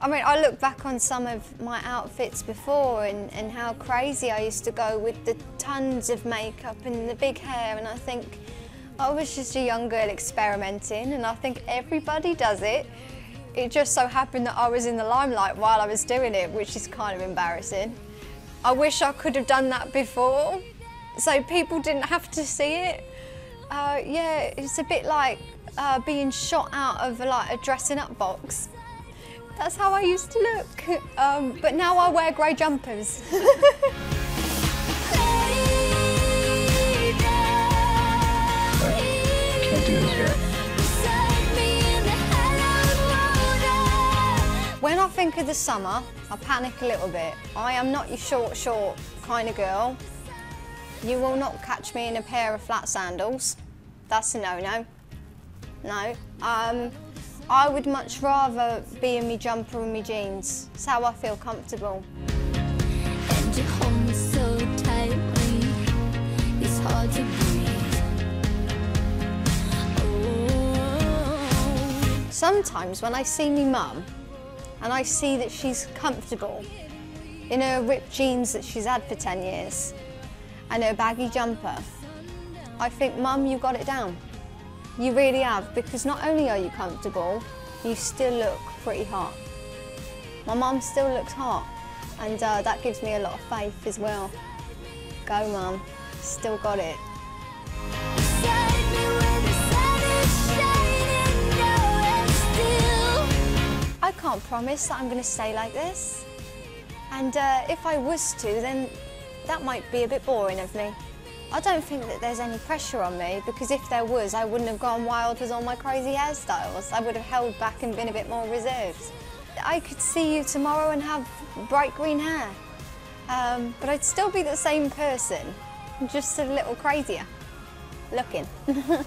I mean, I look back on some of my outfits before and, and how crazy I used to go with the tons of makeup and the big hair, and I think I was just a young girl experimenting, and I think everybody does it. It just so happened that I was in the limelight while I was doing it, which is kind of embarrassing. I wish I could have done that before, so people didn't have to see it. Uh, yeah, it's a bit like uh, being shot out of like a dressing up box. That's how I used to look. Um, but now I wear grey jumpers. think of the summer, I panic a little bit. I am not your short, short kind of girl. You will not catch me in a pair of flat sandals. That's a no-no. No. Um, I would much rather be in my jumper and my jeans. It's how I feel comfortable. And you hold me so tightly, it's hard to breathe. Oh. Sometimes when I see my mum and I see that she's comfortable in her ripped jeans that she's had for 10 years and her baggy jumper, I think, Mum, you got it down. You really have, because not only are you comfortable, you still look pretty hot. My mum still looks hot, and uh, that gives me a lot of faith as well. Go, Mum, still got it. Can't promise that I'm going to stay like this. And uh, if I was to, then that might be a bit boring of me. I don't think that there's any pressure on me because if there was, I wouldn't have gone wild with all my crazy hairstyles. I would have held back and been a bit more reserved. I could see you tomorrow and have bright green hair, um, but I'd still be the same person, just a little crazier looking.